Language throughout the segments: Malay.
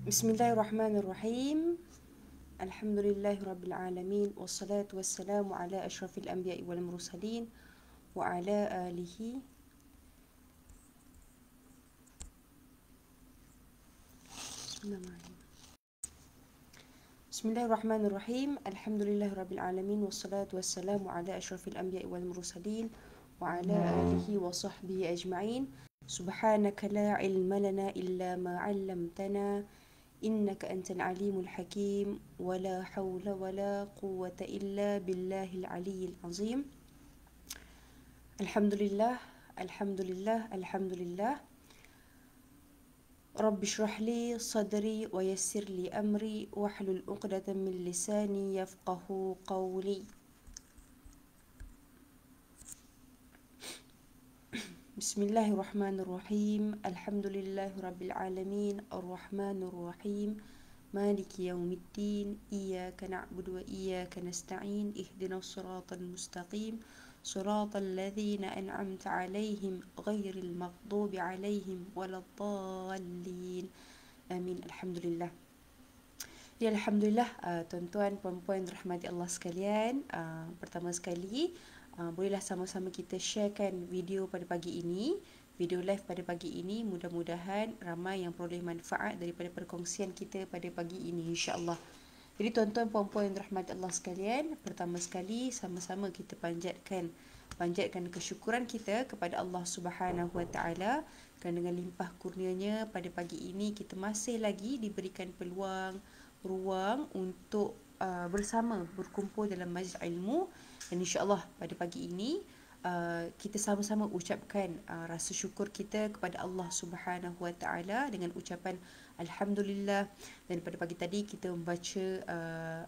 بسم الله الرحمن الرحيم. الحمد لله رب العالمين والصلاة والسلام على أشرف الأنبياء والمرسلين وعلى آله بسم الله الرحمن الرحيم. الحمد لله رب العالمين والصلاة والسلام على أشرف الأنبياء والمرسلين وعلى آله وصحبه أجمعين. سبحانك لا علم لنا إلا ما علمتنا إنك أنت العليم الحكيم ولا حول ولا قوة إلا بالله العلي العظيم. الحمد لله الحمد لله الحمد لله رب اشرح لي صدري ويسر لي أمري واحلل عقدة من لساني يفقه قولي. بسم الله الرحمن الرحيم الحمد لله رب العالمين الرحمن الرحيم مالك يوم الدين إياك نعبد وإياك نستعين اهدنا الصراط المستقيم صراط الذين أنعمت عليهم غير المغضوب عليهم ولا الضالين آمين الحمد لله Ya Alhamdulillah uh, tuan-tuan puan-puan rahmati Allah sekalian uh, Pertama sekali uh, bolehlah sama-sama kita sharekan video pada pagi ini Video live pada pagi ini. Mudah-mudahan ramai yang peroleh manfaat daripada perkongsian kita pada pagi ini insyaAllah. Jadi tuan-tuan puan-puan rahmati Allah sekalian Pertama sekali sama-sama kita panjatkan Panjatkan kesyukuran kita kepada Allah Subhanahu Wa Taala. Kerana dengan limpah kurnianya pada pagi ini kita masih lagi diberikan peluang ruang untuk uh, bersama berkumpul dalam majlis ilmu dan insyaallah pada pagi ini uh, kita sama-sama ucapkan uh, rasa syukur kita kepada Allah Subhanahu Wa Taala dengan ucapan alhamdulillah. Dan pada pagi tadi kita membaca uh,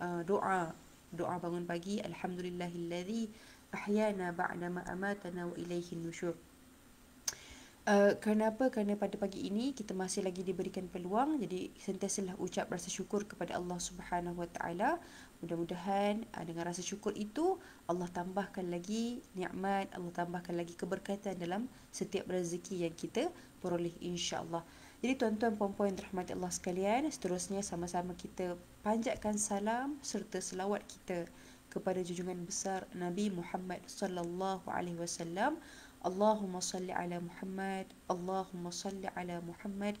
uh, doa doa bangun pagi alhamdulillahillazi ahyana ba'da ma amatana wa ilaihi nusyur Uh, kenapa? Kerana pada pagi ini kita masih lagi diberikan peluang jadi sentiasalah ucap rasa syukur kepada Allah Subhanahu Wa Taala. Mudah-mudahan uh, dengan rasa syukur itu Allah tambahkan lagi nikmat, Allah tambahkan lagi keberkatan dalam setiap rezeki yang kita peroleh insya-Allah. Jadi tuan-tuan puan-puan yang Allah sekalian, seterusnya sama-sama kita panjatkan salam serta selawat kita kepada junjungan besar Nabi Muhammad sallallahu alaihi wasallam. اللهم صل على محمد اللهم صل على محمد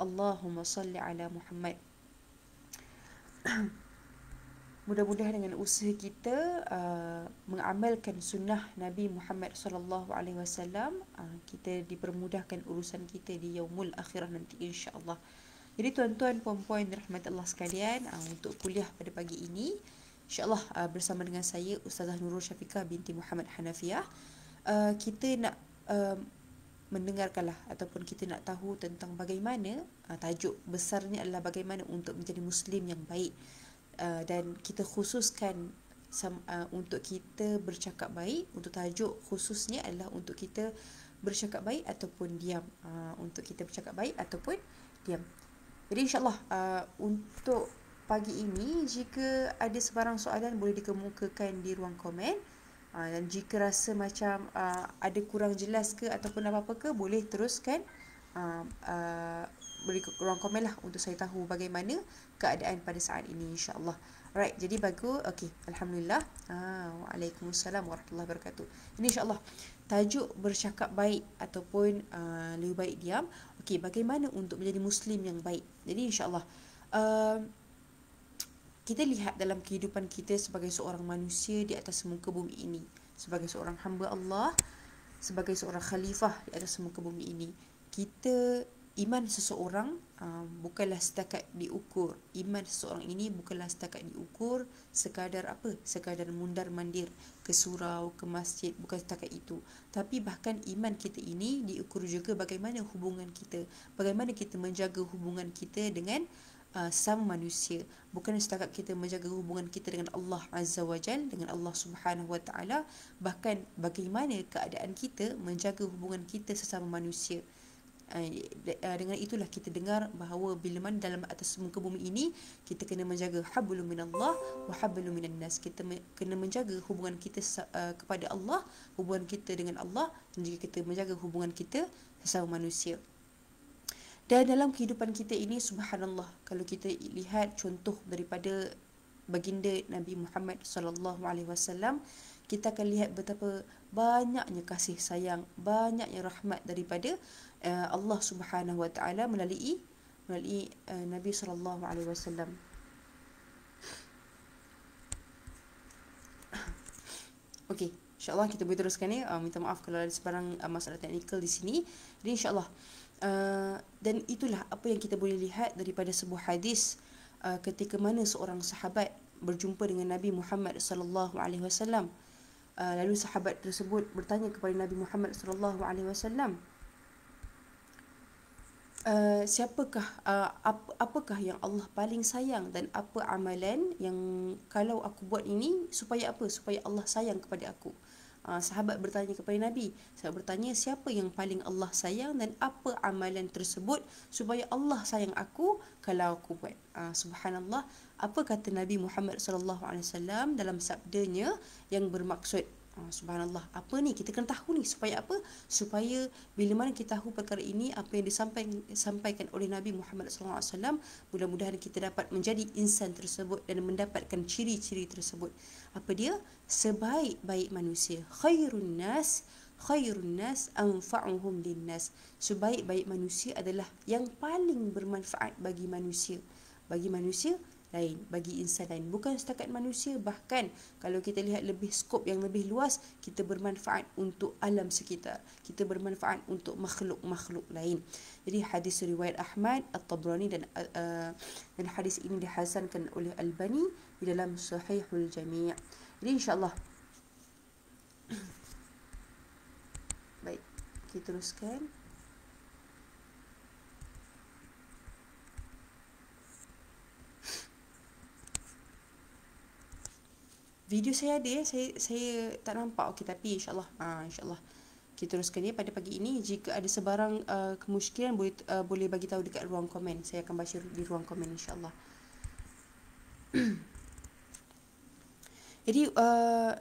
اللهم صل على محمد Mudah-mudahan dengan usaha kita uh, mengamalkan sunnah Nabi Muhammad sallallahu alaihi wasallam uh, kita dipermudahkan urusan kita di yaumul akhirah nanti insya-Allah. Jadi tuan-tuan puan-puan rahmat Allah sekalian uh, untuk kuliah pada pagi ini insya-Allah uh, bersama dengan saya Ustazah Nurul Syafiqah binti Muhammad Hanafiah uh, kita nak uh, mendengarkanlah ataupun kita nak tahu tentang bagaimana uh, tajuk besarnya adalah bagaimana untuk menjadi muslim yang baik. Uh, dan kita khususkan uh, untuk kita bercakap baik untuk tajuk khususnya adalah untuk kita bercakap baik ataupun diam. Uh, untuk kita bercakap baik ataupun diam. Jadi insyaallah uh, untuk pagi ini jika ada sebarang soalan boleh dikemukakan di ruang komen uh, dan jika rasa macam uh, ada kurang jelas ke ataupun apa-apa ke boleh teruskan uh, uh, beri ruang komen lah untuk saya tahu bagaimana keadaan pada saat ini insyaAllah Alright, jadi bagus. Okey, Alhamdulillah. Ah, Waalaikumsalam warahmatullahi wabarakatuh. Ini insyaAllah tajuk bercakap baik ataupun uh, lebih baik diam. Okey, bagaimana untuk menjadi Muslim yang baik. Jadi insyaAllah. Uh, kita lihat dalam kehidupan kita sebagai seorang manusia di atas muka bumi ini. Sebagai seorang hamba Allah sebagai seorang khalifah di atas muka bumi ini. Kita iman seseorang uh, bukanlah setakat diukur. Iman seseorang ini bukanlah setakat diukur sekadar apa? Sekadar mundar mandir ke surau ke masjid bukan setakat itu. Tapi bahkan iman kita ini diukur juga bagaimana hubungan kita. Bagaimana kita menjaga hubungan kita dengan uh, sama manusia. Bukan setakat kita menjaga hubungan kita dengan Allah Azza wa Jal dengan Allah Subhanahu wa taala bahkan bagaimana keadaan kita menjaga hubungan kita sesama manusia. Uh, dengan itulah kita dengar bahawa bila mana dalam atas muka bumi ini kita kena menjaga hablum minallah wa hablum minan nas kita kena menjaga hubungan kita uh, kepada Allah hubungan kita dengan Allah dan juga kita menjaga hubungan kita sesama manusia Dan dalam kehidupan kita ini subhanallah kalau kita lihat contoh daripada baginda Nabi Muhammad sallallahu alaihi wasallam kita akan lihat betapa banyaknya kasih sayang, banyaknya rahmat daripada uh, Allah Subhanahu wa taala melalui melalui uh, Nabi sallallahu alaihi wasallam. Okey, insya-Allah kita boleh teruskan ni. Uh, minta maaf kalau ada sebarang masalah teknikal di sini. Jadi insya-Allah Uh, dan itulah apa yang kita boleh lihat daripada sebuah hadis uh, ketika mana seorang sahabat berjumpa dengan Nabi Muhammad sallallahu alaihi wasallam. Uh, lalu sahabat tersebut bertanya kepada Nabi Muhammad sallallahu alaihi wasallam Uh, siapakah uh, ap, apakah yang Allah paling sayang dan apa amalan yang kalau aku buat ini supaya apa? Supaya Allah sayang kepada aku uh, sahabat bertanya kepada Nabi. Sahabat bertanya siapa yang paling Allah sayang dan apa amalan tersebut supaya Allah sayang aku kalau aku buat. Uh, subhanallah, apa kata Nabi Muhammad sallallahu alaihi wasallam dalam sabdanya yang bermaksud Ah, subhanallah. Apa ni? Kita kena tahu ni supaya apa? Supaya bila mana kita tahu perkara ini apa yang disampaikan oleh Nabi Muhammad wasallam, mudah-mudahan kita dapat menjadi insan tersebut dan mendapatkan ciri-ciri tersebut. Apa dia? Sebaik-baik manusia. Khairun nas khairun nas anfa'uhum linnas. Sebaik-baik manusia adalah yang paling bermanfaat bagi manusia. Bagi manusia lain bagi insan lain. Bukan setakat manusia bahkan kalau kita lihat lebih skop yang lebih luas kita bermanfaat untuk alam sekitar. Kita bermanfaat untuk makhluk-makhluk lain. Jadi hadis riwayat Ahmad At-Tabrani dan uh, dan hadis ini dihasankan oleh Al-Bani di dalam Sahihul Jami' jadi insyaallah. Baik kita teruskan video saya ada ya saya saya tak nampak. Okey tapi insyaallah ah insyaallah kita teruskan ya. Pada pagi ini jika ada sebarang uh, kemusykilan boleh uh, boleh bagi tahu dekat ruang komen. Saya akan baca di ruang komen insyaallah. Jadi uh,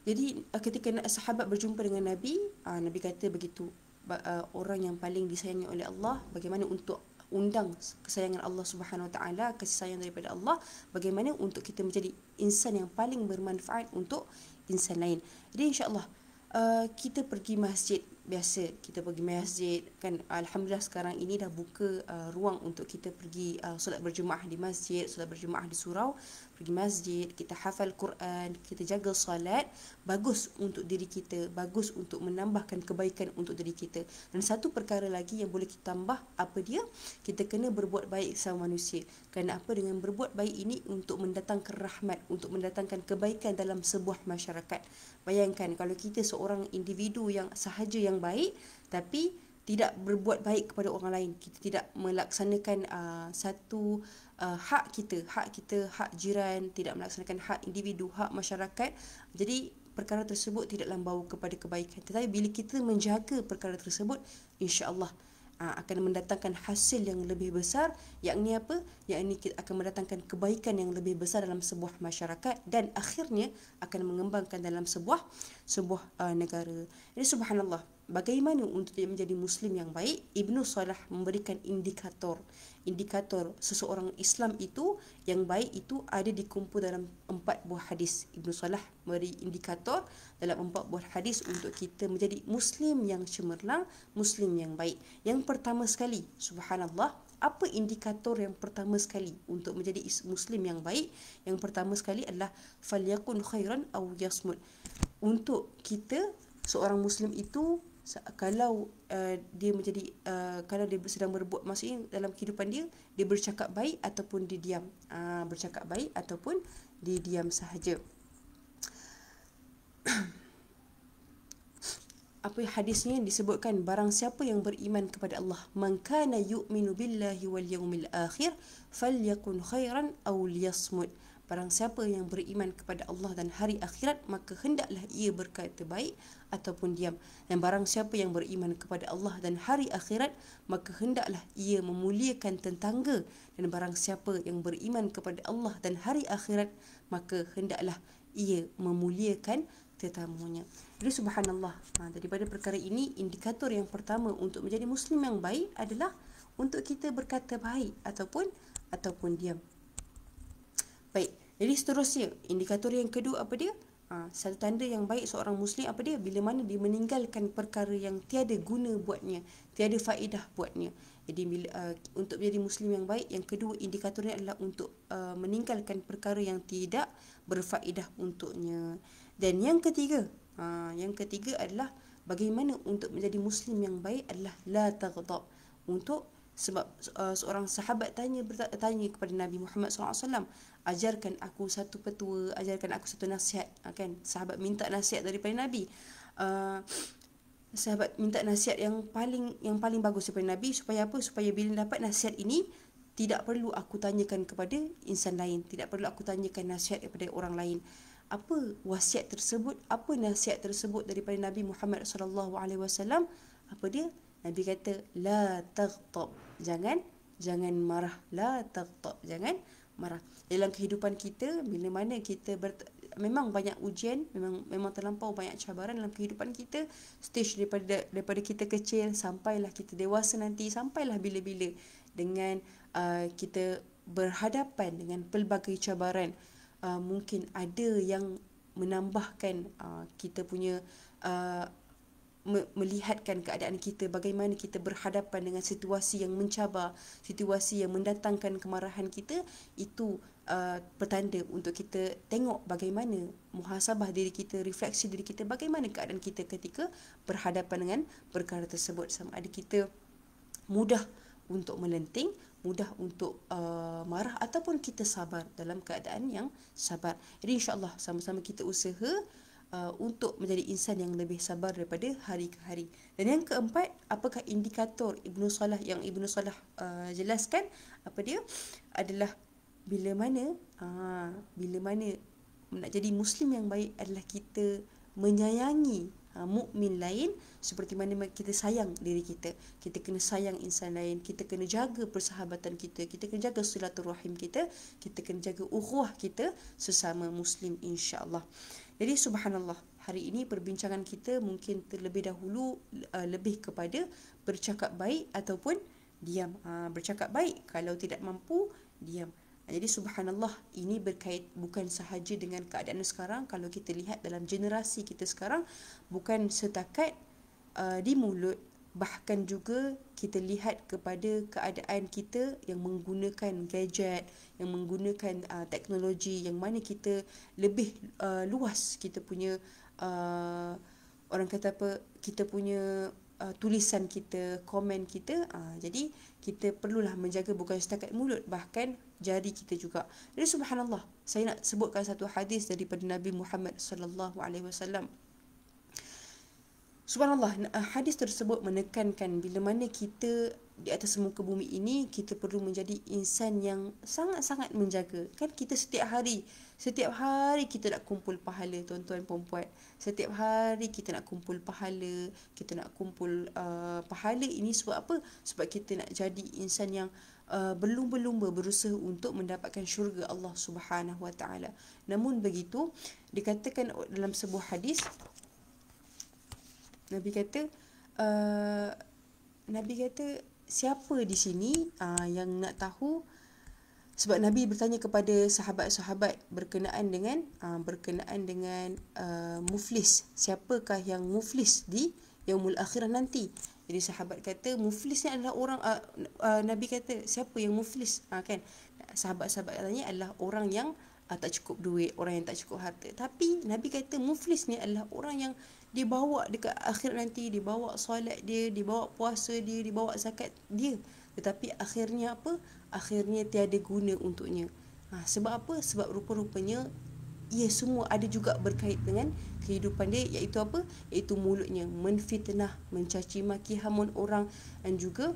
jadi uh, ketika sahabat berjumpa dengan nabi uh, nabi kata begitu uh, orang yang paling disayangi oleh Allah bagaimana untuk undang kesayangan Allah Subhanahu Wa Taala, kasih sayang daripada Allah, bagaimana untuk kita menjadi insan yang paling bermanfaat untuk insan lain. Jadi insya-Allah uh, kita pergi masjid biasa kita pergi masjid kan alhamdulillah sekarang ini dah buka uh, ruang untuk kita pergi uh, solat berjemaah di masjid solat berjemaah di surau. Pergi masjid kita hafal Quran kita jaga solat. Bagus untuk diri kita bagus untuk menambahkan kebaikan untuk diri kita. Dan satu perkara lagi yang boleh kita tambah apa dia? Kita kena berbuat baik sama manusia. Kerana apa dengan berbuat baik ini untuk mendatangkan rahmat untuk mendatangkan kebaikan dalam sebuah masyarakat? Bayangkan kalau kita seorang individu yang sahaja yang baik tapi tidak berbuat baik kepada orang lain. Kita tidak melaksanakan uh, satu uh, hak kita. Hak kita hak jiran tidak melaksanakan hak individu hak masyarakat. Jadi perkara tersebut tidaklah membawa kepada kebaikan. Tetapi bila kita menjaga perkara tersebut insya-Allah uh, akan mendatangkan hasil yang lebih besar. Yakni apa? Yakni kita akan mendatangkan kebaikan yang lebih besar dalam sebuah masyarakat dan akhirnya akan mengembangkan dalam sebuah sebuah uh, negara. Jadi subhanallah bagaimana untuk dia menjadi muslim yang baik? Ibnu Salah memberikan indikator. Indikator seseorang Islam itu yang baik itu ada dikumpul dalam empat buah hadis. Ibnu Salah memberi indikator dalam empat buah hadis untuk kita menjadi muslim yang cemerlang muslim yang baik. Yang pertama sekali subhanallah apa indikator yang pertama sekali untuk menjadi muslim yang baik? Yang pertama sekali adalah falyakun khairan aw yasmut. Untuk kita seorang muslim itu kalau uh, dia menjadi uh, kalau dia sedang berbuat maksudnya dalam kehidupan dia dia bercakap baik ataupun dia diam. Uh, bercakap baik ataupun dia diam sahaja. Apa hadisnya disebutkan barang siapa yang beriman kepada Allah man kana yu'minu billahi wal yawmil akhir falyakun khairan aw liyasmut Barang siapa yang beriman kepada Allah dan hari akhirat maka hendaklah ia berkata baik ataupun diam. Dan barang siapa yang beriman kepada Allah dan hari akhirat maka hendaklah ia memuliakan tetangga. Dan barang siapa yang beriman kepada Allah dan hari akhirat maka hendaklah ia memuliakan tetamunya. Jadi subhanallah. Ha, daripada perkara ini indikator yang pertama untuk menjadi muslim yang baik adalah untuk kita berkata baik ataupun ataupun diam. Jadi seterusnya, indikator yang kedua apa dia? Ha, satu tanda yang baik seorang Muslim apa dia? Bila mana dia meninggalkan perkara yang tiada guna buatnya, tiada faedah buatnya. Jadi bila, uh, untuk menjadi Muslim yang baik, yang kedua indikatornya adalah untuk uh, meninggalkan perkara yang tidak berfaedah untuknya. Dan yang ketiga, uh, yang ketiga adalah bagaimana untuk menjadi Muslim yang baik adalah la taghdab. Untuk sebab uh, seorang sahabat tanya bertanya kepada Nabi Muhammad SAW ajarkan aku satu petua, ajarkan aku satu nasihat, ha, kan? Sahabat minta nasihat daripada Nabi. Uh, sahabat minta nasihat yang paling yang paling bagus daripada Nabi supaya apa? Supaya bila dapat nasihat ini tidak perlu aku tanyakan kepada insan lain, tidak perlu aku tanyakan nasihat daripada orang lain. Apa wasiat tersebut? Apa nasihat tersebut daripada Nabi Muhammad sallallahu alaihi wasallam? Apa dia? Nabi kata la taghtab. Jangan jangan marah. La taghtab. Jangan marah. Dalam kehidupan kita bila mana kita ber, memang banyak ujian memang memang terlampau banyak cabaran dalam kehidupan kita stage daripada daripada kita kecil sampailah kita dewasa nanti sampailah bila-bila dengan uh, kita berhadapan dengan pelbagai cabaran. Uh, mungkin ada yang menambahkan uh, kita punya uh, melihatkan keadaan kita bagaimana kita berhadapan dengan situasi yang mencabar situasi yang mendatangkan kemarahan kita itu uh, petanda untuk kita tengok bagaimana muhasabah diri kita refleksi diri kita bagaimana keadaan kita ketika berhadapan dengan perkara tersebut. Sama ada kita mudah untuk melenting mudah untuk uh, marah ataupun kita sabar dalam keadaan yang sabar. Jadi insyaallah sama-sama kita usaha uh, untuk menjadi insan yang lebih sabar daripada hari ke hari. Dan yang keempat, apakah indikator Ibnu Salah yang Ibnu Salah uh, jelaskan? Apa dia? Adalah bila mana uh, bila mana nak jadi muslim yang baik adalah kita menyayangi uh, mukmin lain seperti mana kita sayang diri kita. Kita kena sayang insan lain, kita kena jaga persahabatan kita, kita kena jaga silaturahim kita, kita kena jaga ukhuwah kita sesama muslim insya-Allah. Jadi subhanallah, hari ini perbincangan kita mungkin terlebih dahulu uh, lebih kepada bercakap baik ataupun diam. Uh, bercakap baik kalau tidak mampu diam. Jadi subhanallah ini berkait bukan sahaja dengan keadaan sekarang kalau kita lihat dalam generasi kita sekarang bukan setakat uh, di mulut bahkan juga kita lihat kepada keadaan kita yang menggunakan gadget yang menggunakan uh, teknologi yang mana kita lebih uh, luas kita punya uh, orang kata apa kita punya uh, tulisan kita komen kita uh, jadi kita perlulah menjaga bukan setakat mulut bahkan jari kita juga. Jadi subhanallah saya nak sebutkan satu hadis daripada Nabi Muhammad sallallahu alaihi wasallam Subhanallah, uh, hadis tersebut menekankan bila mana kita di atas muka bumi ini, kita perlu menjadi insan yang sangat-sangat menjaga. Kan kita setiap hari, setiap hari kita nak kumpul pahala tuan-tuan perempuan. Setiap hari kita nak kumpul pahala, kita nak kumpul uh, pahala ini sebab apa? Sebab kita nak jadi insan yang uh, berlumba-lumba berusaha untuk mendapatkan syurga Allah Subhanahu Wa Taala. Namun begitu, dikatakan dalam sebuah hadis, Nabi kata uh, Nabi kata siapa di sini uh, yang nak tahu? Sebab Nabi bertanya kepada sahabat-sahabat berkenaan dengan uh, berkenaan dengan uh, muflis. Siapakah yang muflis di yaumul akhirah nanti? Jadi sahabat kata muflis ni adalah orang uh, uh, Nabi kata siapa yang muflis? Uh, kan? Sahabat-sahabat tanya adalah orang yang uh, tak cukup duit orang yang tak cukup harta. Tapi Nabi kata muflis ni adalah orang yang dibawa dekat akhir nanti dibawa solat dia dibawa puasa dia dibawa zakat dia. Tetapi akhirnya apa? Akhirnya tiada guna untuknya. Ha, sebab apa? Sebab rupa-rupanya ia semua ada juga berkait dengan kehidupan dia iaitu apa? Iaitu mulutnya. Menfitnah mencaci maki hamun orang dan juga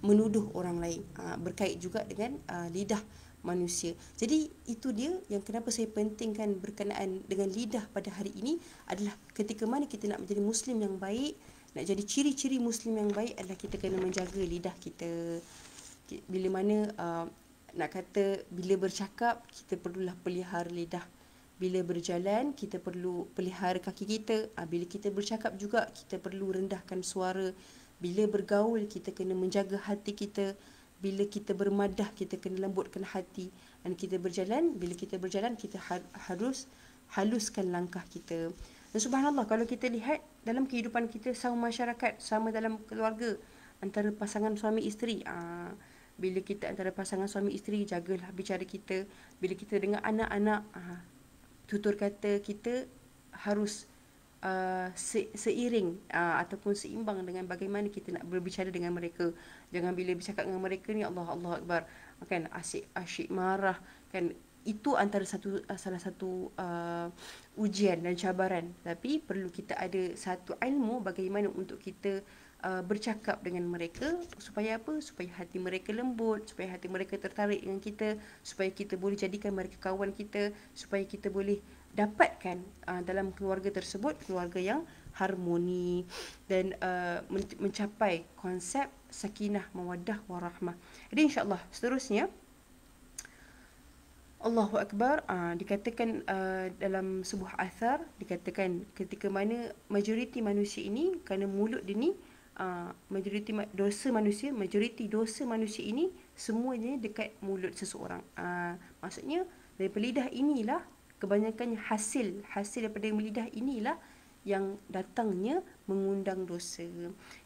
menuduh orang lain. Ha, berkait juga dengan uh, lidah manusia. Jadi itu dia yang kenapa saya pentingkan berkenaan dengan lidah pada hari ini adalah ketika mana kita nak menjadi muslim yang baik, nak jadi ciri-ciri muslim yang baik adalah kita kena menjaga lidah kita. Bila mana uh, nak kata bila bercakap kita perlulah pelihara lidah. Bila berjalan kita perlu pelihara kaki kita. Uh, bila kita bercakap juga kita perlu rendahkan suara bila bergaul kita kena menjaga hati kita bila kita bermadah kita kena lembutkan hati dan kita berjalan bila kita berjalan kita harus haluskan langkah kita. Dan subhanallah kalau kita lihat dalam kehidupan kita sama masyarakat sama dalam keluarga antara pasangan suami isteri aa, ah, bila kita antara pasangan suami isteri jagalah bicara kita. Bila kita dengan anak-anak aa, ah, tutur kata kita harus uh, se- seiring uh, ataupun seimbang dengan bagaimana kita nak berbicara dengan mereka. Jangan bila bercakap dengan mereka ni Allah Allah Akbar. Kan asyik-asyik marah. Kan itu antara satu uh, salah satu uh, ujian dan cabaran. Tapi perlu kita ada satu ilmu bagaimana untuk kita uh, bercakap dengan mereka. Supaya apa? Supaya hati mereka lembut supaya hati mereka tertarik dengan kita supaya kita boleh jadikan mereka kawan kita supaya kita boleh dapatkan uh, dalam keluarga tersebut keluarga yang harmoni dan uh, mencapai konsep sakinah mawaddah warahmah. Jadi insya-Allah seterusnya Allahu akbar uh, dikatakan uh, dalam sebuah asar dikatakan ketika mana majoriti manusia ini kerana mulut dia ni uh, majoriti dosa manusia majoriti dosa manusia ini semuanya dekat mulut seseorang. Uh, maksudnya dari lidah inilah kebanyakannya hasil hasil daripada melidah inilah yang datangnya mengundang dosa.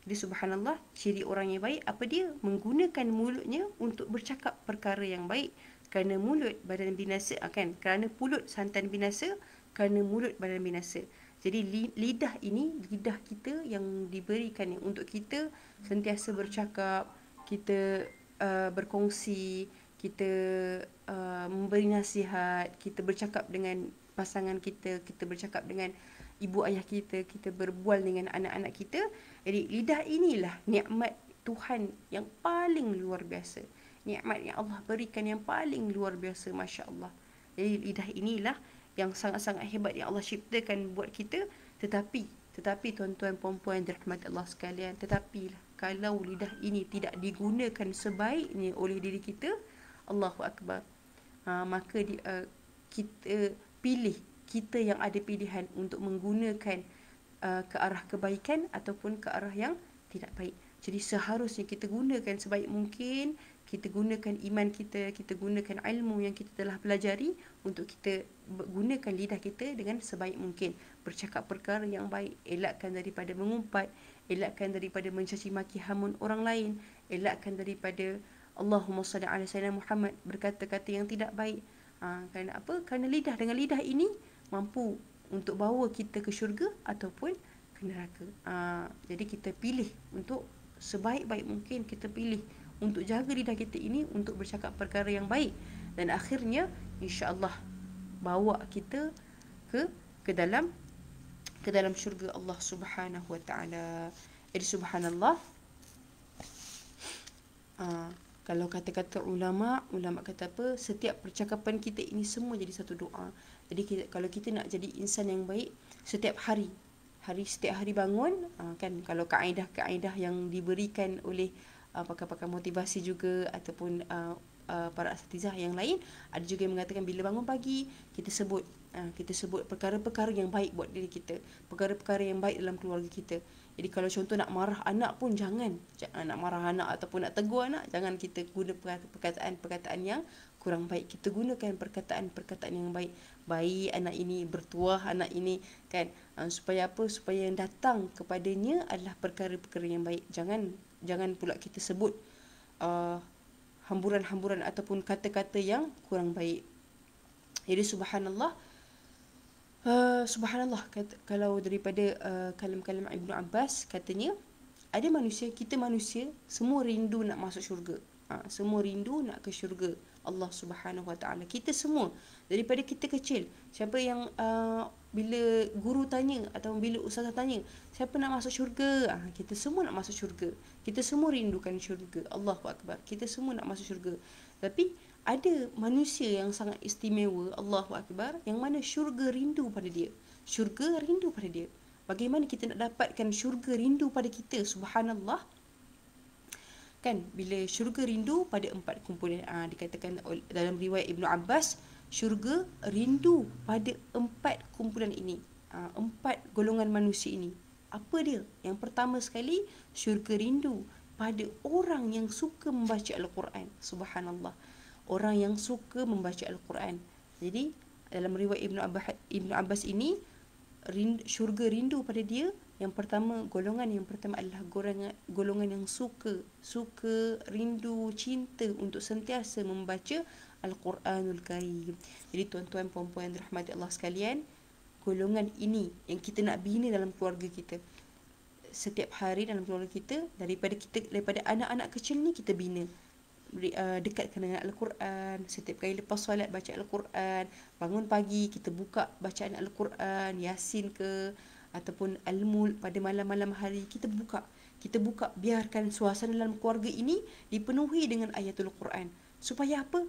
Jadi subhanallah ciri orang yang baik apa dia menggunakan mulutnya untuk bercakap perkara yang baik kerana mulut badan binasa akan kerana pulut santan binasa kerana mulut badan binasa. Jadi lidah ini lidah kita yang diberikan untuk kita sentiasa bercakap, kita uh, berkongsi, kita uh, memberi nasihat, kita bercakap dengan pasangan kita, kita bercakap dengan ibu ayah kita, kita berbual dengan anak-anak kita. Jadi lidah inilah nikmat Tuhan yang paling luar biasa. Nikmat yang Allah berikan yang paling luar biasa, masya-Allah. Jadi lidah inilah yang sangat-sangat hebat yang Allah ciptakan buat kita, tetapi tetapi tuan-tuan puan-puan dirahmati Allah sekalian, tetapi kalau lidah ini tidak digunakan sebaiknya oleh diri kita, Allahu Akbar. Ha, maka di, uh, kita pilih kita yang ada pilihan untuk menggunakan uh, ke arah kebaikan ataupun ke arah yang tidak baik. Jadi seharusnya kita gunakan sebaik mungkin, kita gunakan iman kita, kita gunakan ilmu yang kita telah pelajari untuk kita gunakan lidah kita dengan sebaik mungkin. Bercakap perkara yang baik, elakkan daripada mengumpat, elakkan daripada mencaci maki hamun orang lain, elakkan daripada Allahumma salli ala sayyidina Muhammad berkata-kata yang tidak baik. Ha, kerana apa? Kerana lidah dengan lidah ini mampu untuk bawa kita ke syurga ataupun ke neraka. Ha, jadi kita pilih untuk sebaik-baik mungkin kita pilih untuk jaga lidah kita ini untuk bercakap perkara yang baik dan akhirnya insya-Allah bawa kita ke ke dalam ke dalam syurga Allah Subhanahu wa taala. Jadi subhanallah. Uh, kalau kata-kata ulama, ulama kata apa? Setiap percakapan kita ini semua jadi satu doa. Jadi kita, kalau kita nak jadi insan yang baik setiap hari, hari setiap hari bangun, uh, kan kalau kaedah-kaedah yang diberikan oleh uh, pakar-pakar motivasi juga ataupun uh, para asatizah yang lain, ada juga yang mengatakan bila bangun pagi kita sebut uh, kita sebut perkara-perkara yang baik buat diri kita, perkara-perkara yang baik dalam keluarga kita. Jadi kalau contoh nak marah anak pun jangan. Jangan nak marah anak ataupun nak tegur anak, jangan kita guna perkataan-perkataan yang kurang baik. Kita gunakan perkataan-perkataan yang baik. Baik anak ini bertuah anak ini kan uh, supaya apa? Supaya yang datang kepadanya adalah perkara-perkara yang baik. Jangan jangan pula kita sebut uh, hamburan-hamburan ataupun kata-kata yang kurang baik. Jadi subhanallah Uh, subhanallah kata, kalau daripada uh, kalam-kalam Ibnu Abbas katanya ada manusia kita manusia semua rindu nak masuk syurga. Ha, semua rindu nak ke syurga Allah Subhanahu Wa Taala. Kita semua daripada kita kecil siapa yang uh, bila guru tanya atau bila ustazah tanya siapa nak masuk syurga? Ha, kita semua nak masuk syurga. Kita semua rindukan syurga. Allahu Akbar. Kita semua nak masuk syurga. Tapi ada manusia yang sangat istimewa Allahu Akbar yang mana syurga rindu pada dia syurga rindu pada dia bagaimana kita nak dapatkan syurga rindu pada kita subhanallah kan bila syurga rindu pada empat kumpulan ha, dikatakan dalam riwayat Ibnu Abbas syurga rindu pada empat kumpulan ini ha, empat golongan manusia ini Apa dia? Yang pertama sekali, syurga rindu pada orang yang suka membaca Al-Quran. Subhanallah. Orang yang suka membaca Al-Quran. Jadi, dalam riwayat Ibn Abbas, Ibn Abbas ini, rindu, syurga rindu pada dia. Yang pertama, golongan yang pertama adalah golongan, golongan yang suka. Suka, rindu, cinta untuk sentiasa membaca Al-Quranul Karim. Jadi, tuan-tuan, puan-puan, rahmat Allah sekalian, golongan ini yang kita nak bina dalam keluarga kita setiap hari dalam keluarga kita daripada kita daripada anak-anak kecil ni kita bina uh, dekatkan dengan Al-Quran setiap kali lepas solat baca Al-Quran bangun pagi kita buka bacaan Al-Quran Yasin ke ataupun Al-Mul pada malam-malam hari kita buka. Kita buka biarkan suasana dalam keluarga ini dipenuhi dengan ayatul Quran. Supaya apa?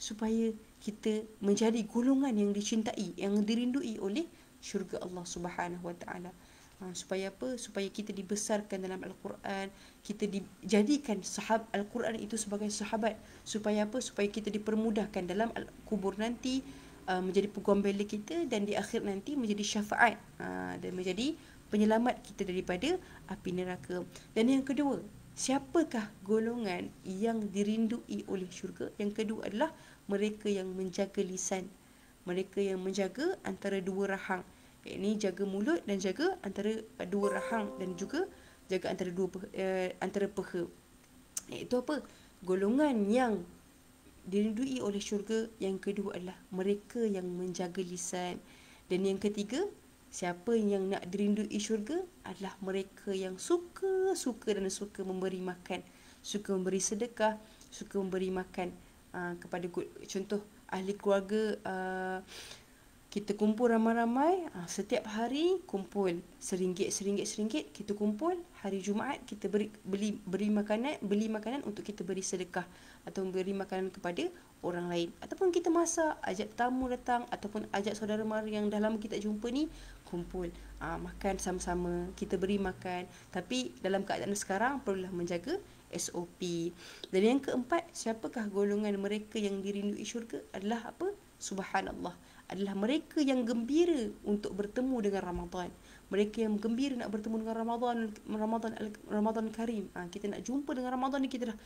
Supaya kita menjadi golongan yang dicintai, yang dirindui oleh syurga Allah Subhanahu Wa Taala. Ha, supaya apa? Supaya kita dibesarkan dalam Al-Quran, kita dijadikan sahab Al-Quran itu sebagai sahabat. Supaya apa? Supaya kita dipermudahkan dalam kubur nanti uh, menjadi peguam bela kita dan di akhir nanti menjadi syafaat uh, dan menjadi penyelamat kita daripada api neraka. Dan yang kedua, siapakah golongan yang dirindui oleh syurga? Yang kedua adalah mereka yang menjaga lisan mereka yang menjaga antara dua rahang ini jaga mulut dan jaga antara dua rahang dan juga jaga antara dua uh, antara peha. Iaitu apa? Golongan yang dirindui oleh syurga yang kedua adalah mereka yang menjaga lisan. Dan yang ketiga siapa yang nak dirindui syurga adalah mereka yang suka suka dan suka memberi makan. Suka memberi sedekah suka memberi makan uh, kepada contoh ahli keluarga uh, kita kumpul ramai-ramai uh, setiap hari kumpul seringgit seringgit seringgit kita kumpul hari Jumaat kita beri beli beri makanan beli makanan untuk kita beri sedekah atau beri makanan kepada orang lain ataupun kita masak ajak tamu datang ataupun ajak saudara mara yang dah lama kita jumpa ni kumpul uh, makan sama-sama kita beri makan tapi dalam keadaan sekarang perlulah menjaga SOP. Dan yang keempat, siapakah golongan mereka yang dirindui syurga adalah apa? Subhanallah. Adalah mereka yang gembira untuk bertemu dengan Ramadan. Mereka yang gembira nak bertemu dengan Ramadan Ramadan Ramadan Karim. Ha, kita nak jumpa dengan Ramadan ni kita dah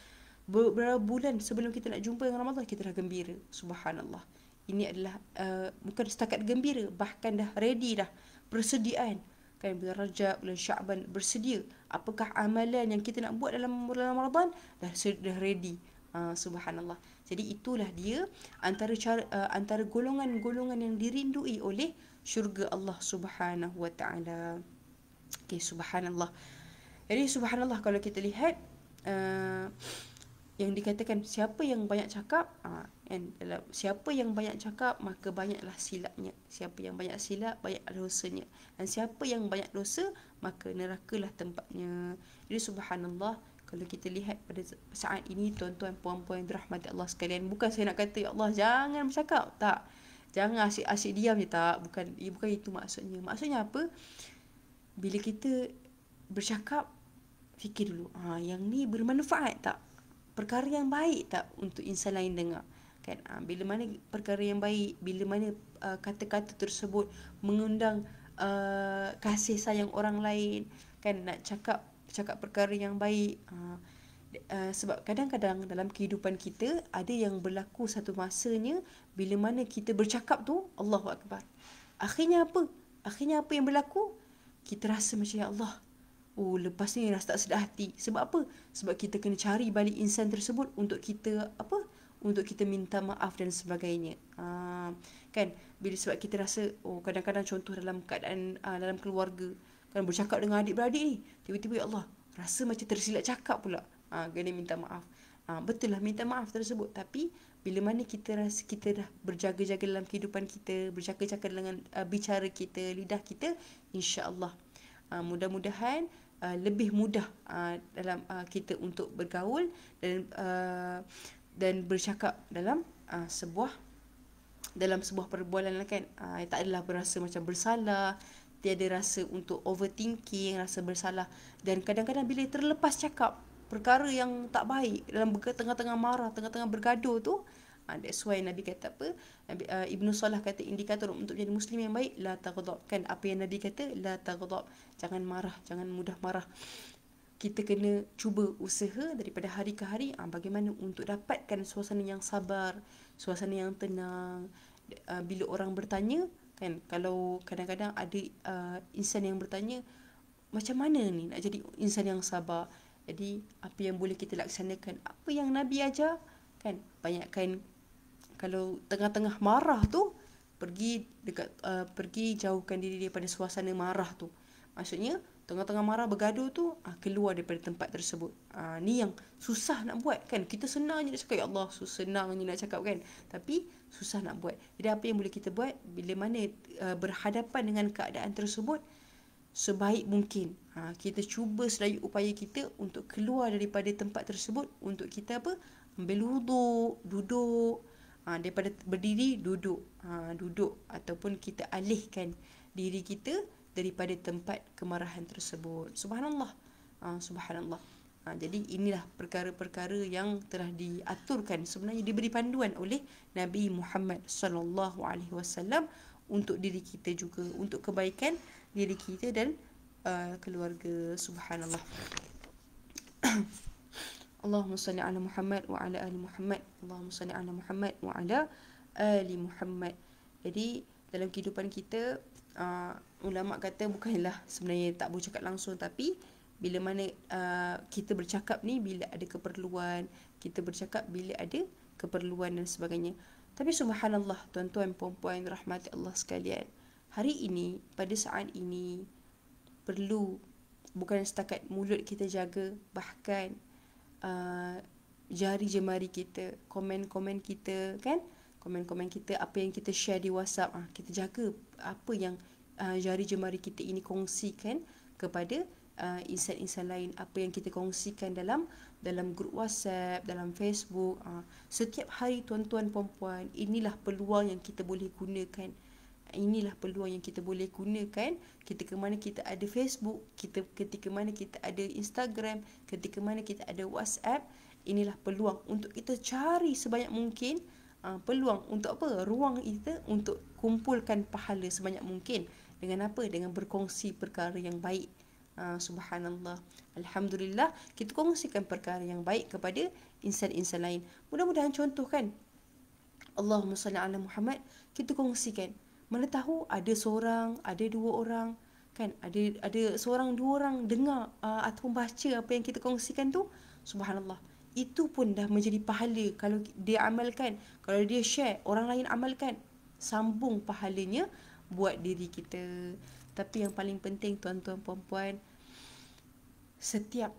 beberapa bulan sebelum kita nak jumpa dengan Ramadan kita dah gembira. Subhanallah. Ini adalah uh, bukan setakat gembira, bahkan dah ready dah persediaan kan bulan Rajab, bulan Syaban bersedia apakah amalan yang kita nak buat dalam bulan Ramadan dah dah ready uh, subhanallah jadi itulah dia antara cara uh, antara golongan-golongan yang dirindui oleh syurga Allah Subhanahu wa taala. Okey subhanallah. Jadi subhanallah kalau kita lihat uh, yang dikatakan siapa yang banyak cakap ha, kan dalam siapa yang banyak cakap maka banyaklah silapnya. Siapa yang banyak silap banyaklah dosanya. Dan siapa yang banyak dosa maka nerakalah tempatnya. Jadi subhanallah kalau kita lihat pada saat ini tuan-tuan puan-puan dirahmati Allah sekalian bukan saya nak kata ya Allah jangan bercakap. Tak. Jangan asyik-asyik diam je tak. Bukan ya, bukan itu maksudnya. Maksudnya apa? Bila kita bercakap fikir dulu ha yang ni bermanfaat tak? Perkara yang baik tak untuk insan lain dengar? Kan? Ha, bila mana perkara yang baik bila mana uh, kata-kata tersebut mengundang uh, kasih sayang orang lain kan? Nak cakap cakap perkara yang baik uh, uh, sebab kadang-kadang dalam kehidupan kita ada yang berlaku satu masanya bila mana kita bercakap tu Allahu akbar akhirnya apa akhirnya apa yang berlaku kita rasa macam ya Allah Oh lepas ni rasa tak sedar hati Sebab apa? Sebab kita kena cari balik insan tersebut Untuk kita Apa? Untuk kita minta maaf dan sebagainya ha, Kan? Bila sebab kita rasa Oh kadang-kadang contoh dalam keadaan uh, Dalam keluarga Kan bercakap dengan adik-beradik ni. Tiba-tiba ya Allah Rasa macam tersilap cakap pula. Ha, Kena minta maaf. Ha, Betul lah minta maaf tersebut. Tapi bila mana kita rasa kita dah berjaga-jaga dalam kehidupan kita Bercakap-cakap dengan uh, bicara kita Lidah kita InsyaAllah uh, Mudah-mudahan uh, lebih mudah uh, dalam uh, kita untuk bergaul dan uh, dan bercakap dalam uh, sebuah dalam sebuah perbualan lah kan. Uh, tak adalah berasa macam bersalah tiada rasa untuk overthinking rasa bersalah. Dan kadang-kadang bila terlepas cakap perkara yang tak baik dalam tengah-tengah marah tengah-tengah bergaduh tu uh, that's why Nabi kata apa? Nabi, uh, Ibnu Salah kata indikator untuk menjadi muslim yang baik la taghdab kan apa yang Nabi kata? La taghdab. Jangan marah jangan mudah marah. Kita kena cuba usaha daripada hari ke hari uh, bagaimana untuk dapatkan suasana yang sabar suasana yang tenang. Uh, bila orang bertanya kan? Kalau kadang-kadang ada uh, insan yang bertanya macam mana ni nak jadi insan yang sabar? Jadi apa yang boleh kita laksanakan? Apa yang nabi ajar? Kan? Banyakkan kalau tengah-tengah marah tu pergi dekat uh, pergi jauhkan diri daripada suasana marah tu. Maksudnya tengah-tengah marah bergaduh tu uh, keluar daripada tempat tersebut uh, ni yang susah nak buat kan kita senang je nak cakap ya Allah susah senang je nak cakap kan tapi susah nak buat. Jadi apa yang boleh kita buat bila mana uh, berhadapan dengan keadaan tersebut sebaik mungkin. Ha, kita cuba sedaya upaya kita untuk keluar daripada tempat tersebut untuk kita apa? Ambil wuduk, duduk. Ha, daripada berdiri, duduk. Ha, duduk ataupun kita alihkan diri kita daripada tempat kemarahan tersebut. Subhanallah. Ha, subhanallah. Ha, jadi inilah perkara-perkara yang telah diaturkan sebenarnya diberi panduan oleh Nabi Muhammad sallallahu alaihi wasallam untuk diri kita juga untuk kebaikan diri kita dan uh, keluarga subhanallah. Allahumma salli ala Muhammad wa ala ali Muhammad. Allahumma salli ala Muhammad wa ala ali Muhammad. Jadi dalam kehidupan kita uh, ulama kata bukanlah sebenarnya tak boleh cakap langsung tapi bila mana uh, kita bercakap ni bila ada keperluan kita bercakap bila ada keperluan dan sebagainya. Tapi subhanallah tuan-tuan puan-puan rahmati Allah sekalian hari ini pada saat ini perlu bukan setakat mulut kita jaga bahkan uh, jari jemari kita komen-komen kita kan? Komen-komen kita apa yang kita share di WhatsApp ah kita jaga apa yang uh, jari jemari kita ini kongsikan kepada uh, insan-insan lain apa yang kita kongsikan dalam dalam grup WhatsApp, dalam Facebook. Uh, setiap hari tuan-tuan puan-puan, inilah peluang yang kita boleh gunakan. Inilah peluang yang kita boleh gunakan ketika mana kita ada Facebook, kita ketika mana kita ada Instagram, ketika mana kita ada WhatsApp, inilah peluang untuk kita cari sebanyak mungkin uh, peluang untuk apa? Ruang kita untuk kumpulkan pahala sebanyak mungkin. Dengan apa? Dengan berkongsi perkara yang baik. Uh, subhanallah. Alhamdulillah kita kongsikan perkara yang baik kepada insan-insan lain. Mudah-mudahan contoh kan. Allahumma salli ala Muhammad kita kongsikan. Mana tahu ada seorang, ada dua orang kan ada ada seorang dua orang dengar uh, ataupun baca apa yang kita kongsikan tu subhanallah itu pun dah menjadi pahala kalau dia amalkan kalau dia share orang lain amalkan sambung pahalanya buat diri kita tapi yang paling penting tuan-tuan puan-puan setiap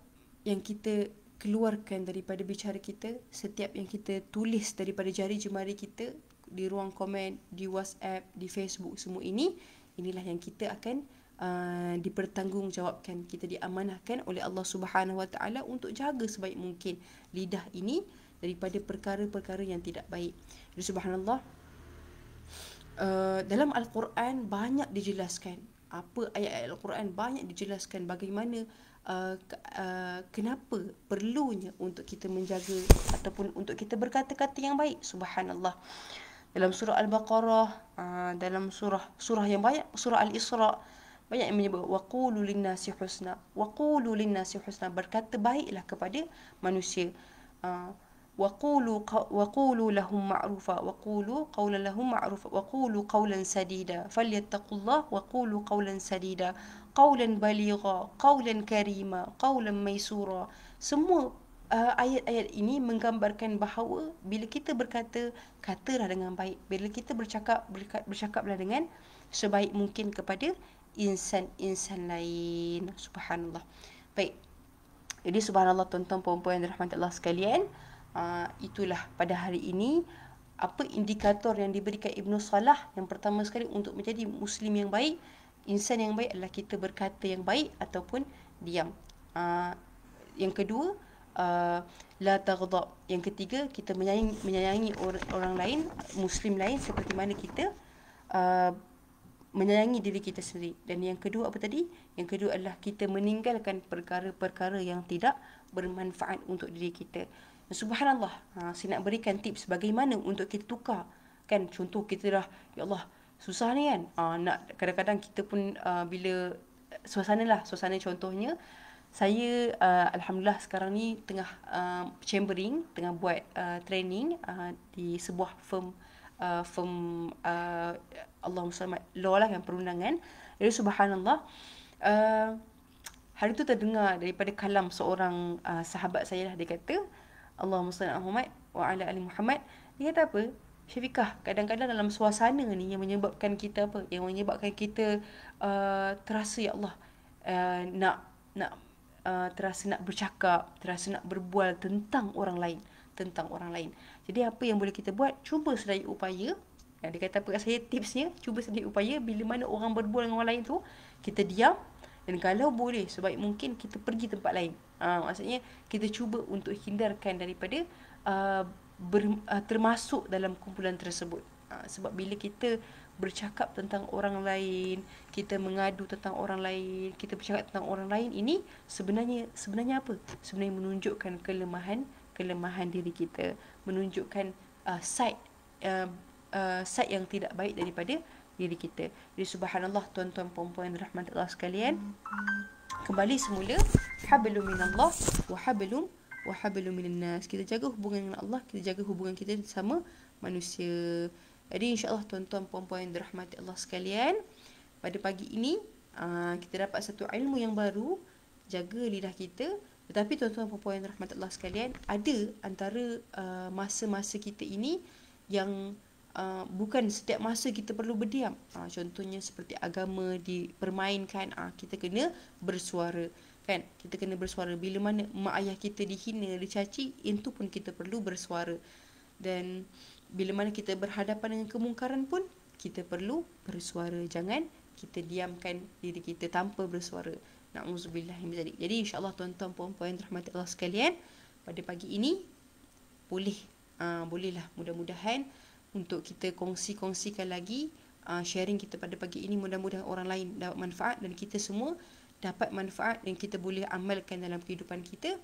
yang kita keluarkan daripada bicara kita, setiap yang kita tulis daripada jari jemari kita di ruang komen, di WhatsApp, di Facebook semua ini, inilah yang kita akan uh, dipertanggungjawabkan. Kita diamanahkan oleh Allah Subhanahu Wa Taala untuk jaga sebaik mungkin lidah ini daripada perkara-perkara yang tidak baik. Jadi subhanallah uh, dalam al-Quran banyak dijelaskan. Apa ayat-ayat Al-Quran banyak dijelaskan bagaimana uh, uh, kenapa perlunya untuk kita menjaga ataupun untuk kita berkata-kata yang baik. Subhanallah. Dalam surah al-baqarah uh, dalam surah surah yang banyak surah al-isra banyak yang menyebut waqulu linnasi husna. Waqulu linnasi husna. Berkata baiklah kepada manusia. Uh, وقولوا وقولوا لهم معروفا وقولوا قولا لهم معروفا وقولوا قولا سديدا فليتقوا الله وقولوا قولا سديدا قولا بليغا قولا كريما قولا ميسورا semua uh, ayat-ayat ini menggambarkan bahawa bila kita berkata katalah dengan baik bila kita bercakap bercakaplah dengan sebaik mungkin kepada insan-insan lain subhanallah baik jadi subhanallah tuan-tuan puan-puan dan rahmat Allah sekalian uh, itulah. Pada hari ini apa indikator yang diberikan Ibnu Salah? Yang pertama sekali untuk menjadi muslim yang baik insan yang baik adalah kita berkata yang baik ataupun diam. Uh, yang kedua uh, la taghdab yang ketiga kita menyayangi menyayangi orang, orang lain muslim lain seperti mana kita uh, menyayangi diri kita sendiri. Dan yang kedua apa tadi? Yang kedua adalah kita meninggalkan perkara-perkara yang tidak bermanfaat untuk diri kita. Subhanallah, ha, saya nak berikan tips bagaimana untuk kita tukar. Kan contoh kita dah, ya Allah, susah ni kan. Ha, nak kadang-kadang kita pun uh, bila suasana lah, suasana contohnya, saya uh, alhamdulillah sekarang ni tengah uh, chambering, tengah buat uh, training uh, di sebuah firm uh, firm uh, Allahumma salli law lah yang perundangan. Jadi subhanallah uh, hari tu terdengar daripada kalam seorang uh, sahabat saya lah dia kata Allahumma salli ala Muhammad wa ala ali Muhammad. Dia kata apa? Syafiqah, kadang-kadang dalam suasana ni yang menyebabkan kita apa? Yang menyebabkan kita uh, terasa ya Allah uh, nak nak uh, terasa nak bercakap, terasa nak berbual tentang orang lain, tentang orang lain. Jadi apa yang boleh kita buat? Cuba sedaya upaya. Ya, dia kata apa kat saya tipsnya, cuba sedaya upaya bila mana orang berbual dengan orang lain tu, kita diam dan kalau boleh sebaik mungkin kita pergi tempat lain. Ha, maksudnya kita cuba untuk hindarkan daripada uh, ber, uh, termasuk dalam kumpulan tersebut. Ha, sebab bila kita bercakap tentang orang lain, kita mengadu tentang orang lain, kita bercakap tentang orang lain ini sebenarnya sebenarnya apa? Sebenarnya menunjukkan kelemahan kelemahan diri kita menunjukkan uh, side uh, uh, side yang tidak baik daripada diri kita. Jadi subhanallah tuan-tuan puan-puan rahmat Allah sekalian. Kembali semula hablum minallah wa hablum wa hablum minannas. Kita jaga hubungan dengan Allah, kita jaga hubungan kita sama manusia. Jadi insya-Allah tuan-tuan puan-puan rahmat Allah sekalian, pada pagi ini uh, kita dapat satu ilmu yang baru jaga lidah kita tetapi tuan-tuan puan-puan rahmatullah sekalian, ada antara uh, masa-masa kita ini yang uh, bukan setiap masa kita perlu berdiam. Uh, contohnya seperti agama dipermainkan, uh, kita kena bersuara. Kan? Kita kena bersuara. Bila mana mak ayah kita dihina, dicaci, itu pun kita perlu bersuara. Dan bila mana kita berhadapan dengan kemungkaran pun, kita perlu bersuara. Jangan kita diamkan diri kita tanpa bersuara. Na'udzubillah. Jadi insya-Allah tuan-tuan puan-puan rahmat Allah sekalian, pada pagi ini boleh uh, bolehlah mudah-mudahan untuk kita kongsi-kongsikan lagi uh, sharing kita pada pagi ini mudah-mudahan orang lain dapat manfaat dan kita semua dapat manfaat dan kita boleh amalkan dalam kehidupan kita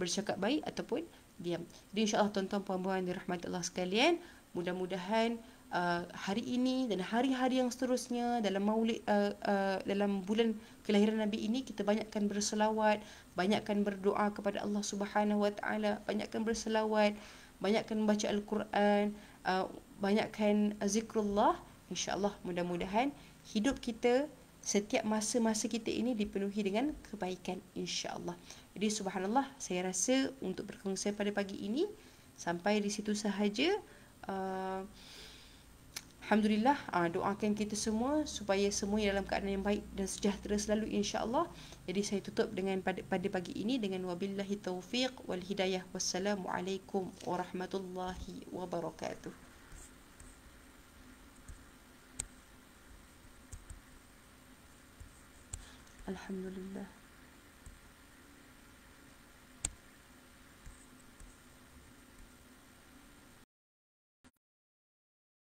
bercakap baik ataupun diam. Jadi insya-Allah tuan-tuan puan-puan rahmat Allah sekalian, mudah-mudahan uh, hari ini dan hari-hari yang seterusnya dalam maulid uh, uh, dalam bulan kelahiran Nabi ini kita banyakkan berselawat, banyakkan berdoa kepada Allah Subhanahu Wa Taala, banyakkan berselawat, banyakkan membaca Al-Quran, uh, banyakkan zikrullah. Insya-Allah mudah-mudahan hidup kita setiap masa-masa kita ini dipenuhi dengan kebaikan insya-Allah. Jadi subhanallah saya rasa untuk berkongsi pada pagi ini sampai di situ sahaja. Uh, Alhamdulillah uh, doakan kita semua supaya semua dalam keadaan yang baik dan sejahtera selalu insya-Allah. Jadi saya tutup dengan pada pada pagi ini dengan wabillahi taufiq wal hidayah. Wassalamualaikum warahmatullahi wabarakatuh. Alhamdulillah.